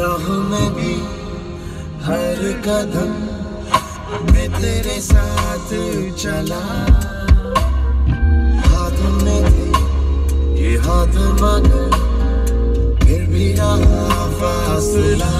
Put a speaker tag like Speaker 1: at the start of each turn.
Speaker 1: राह में भी हर कदम मैं तेरे साथ चला। हाथ में थी ये हाथ मगर फिर भी रहा फासला।